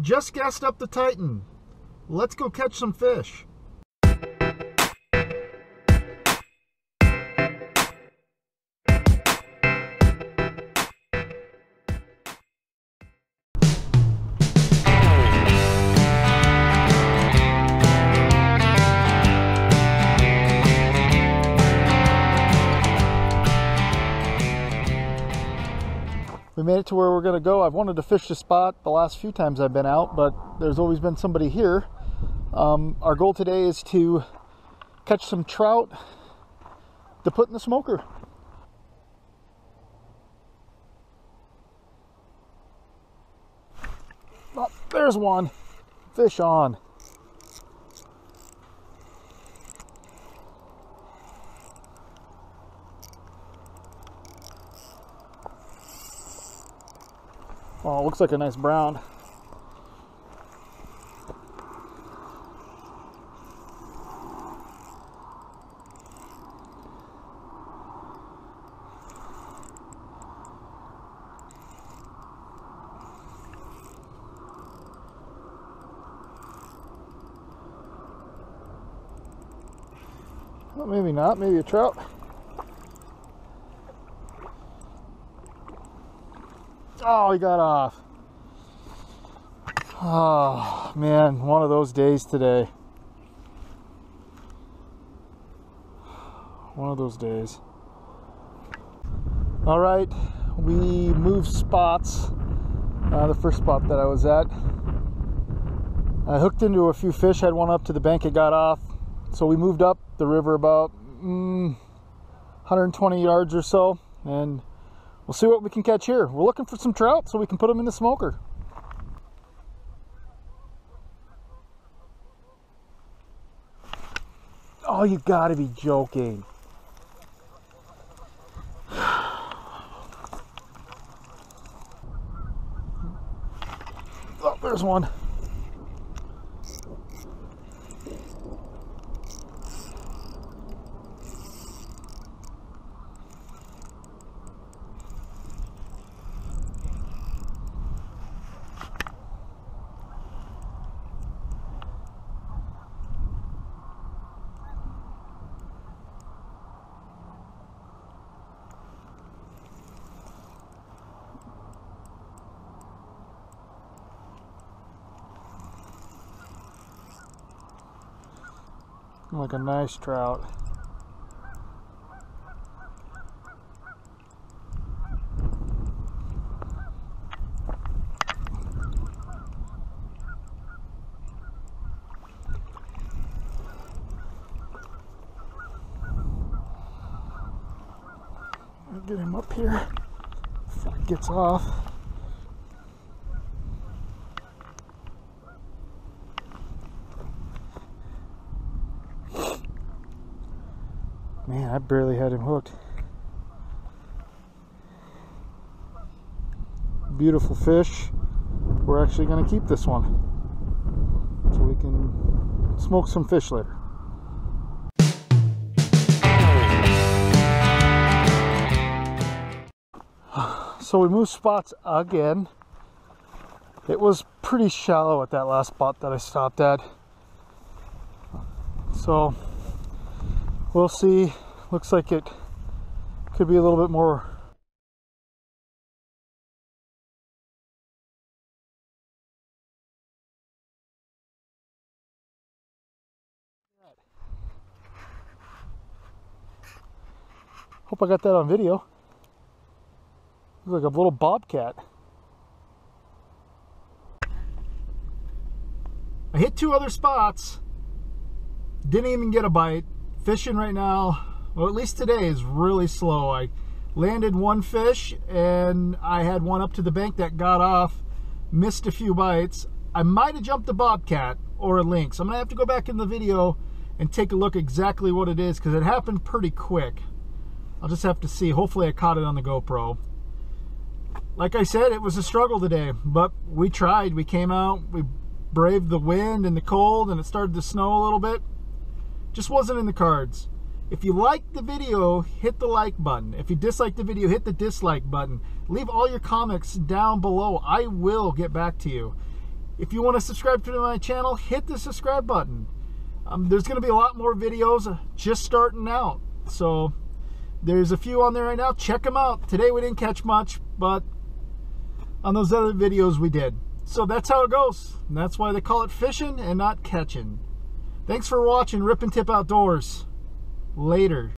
Just gassed up the Titan. Let's go catch some fish. Made it to where we're going to go. I've wanted to fish the spot the last few times I've been out, but there's always been somebody here. Um, our goal today is to catch some trout to put in the smoker. Oh, there's one. Fish on. Oh, looks like a nice brown. Well, maybe not, maybe a trout. Oh, he got off. Oh, man, one of those days today. One of those days. All right, we moved spots. Uh, the first spot that I was at. I hooked into a few fish, had one up to the bank, it got off. So we moved up the river about mm, 120 yards or so, and we'll see what we can catch here. We're looking for some trout so we can put them in the smoker. Oh, you gotta be joking. Oh, there's one. Like a nice trout. I'll get him up here before he gets off. Man, I barely had him hooked. Beautiful fish. We're actually going to keep this one so we can smoke some fish later. So we moved spots again. It was pretty shallow at that last spot that I stopped at. So we'll see. Looks like it could be a little bit more. Hope I got that on video. Looks like a little bobcat. I hit two other spots. Didn't even get a bite fishing right now, well, at least today is really slow. I landed one fish and I had one up to the bank that got off, missed a few bites. I might have jumped a bobcat or a lynx. I'm gonna have to go back in the video and take a look exactly what it is because it happened pretty quick. I'll just have to see. Hopefully I caught it on the GoPro. Like I said, it was a struggle today, but we tried. We came out, we braved the wind and the cold and it started to snow a little bit. Just wasn't in the cards. If you like the video, hit the like button. If you dislike the video, hit the dislike button. Leave all your comments down below. I will get back to you. If you want to subscribe to my channel, hit the subscribe button. Um, there's going to be a lot more videos uh, just starting out. So there's a few on there right now. Check them out. Today we didn't catch much, but on those other videos we did. So that's how it goes. And that's why they call it fishing and not catching. Thanks for watching Rip and Tip Outdoors. Later.